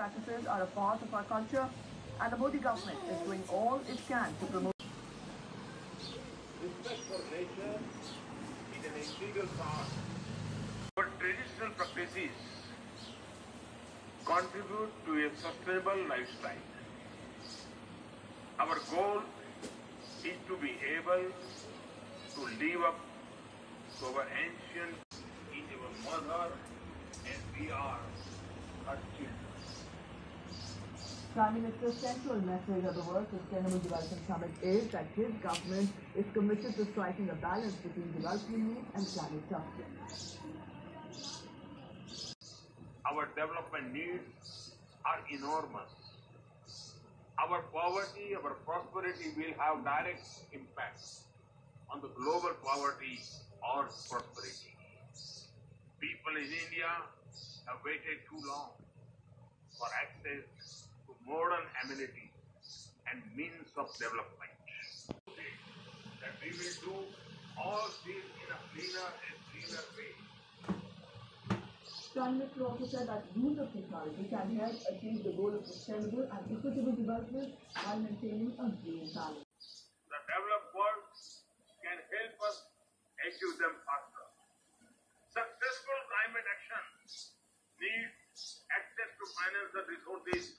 practices are a part of our culture and the Modi government is doing all it can to promote Respect for nature is an integral part. Our traditional practices contribute to a sustainable lifestyle. Our goal is to be able to live up to our ancient is our mother and we are Prime Minister's central message of the World Sustainable Development Summit is that his government is committed to striking a balance between development needs and climate justice. Our development needs are enormous. Our poverty, our prosperity will have direct impact on the global poverty or prosperity. People in India have waited too long for access modern amenities and means of development. That we will do all this in a cleaner and greener way. Prime also said that use of technology can help achieve the goal of sustainable and equitable development while maintaining a green balance. the developed world can help us achieve them faster. Successful climate action needs access to financial resources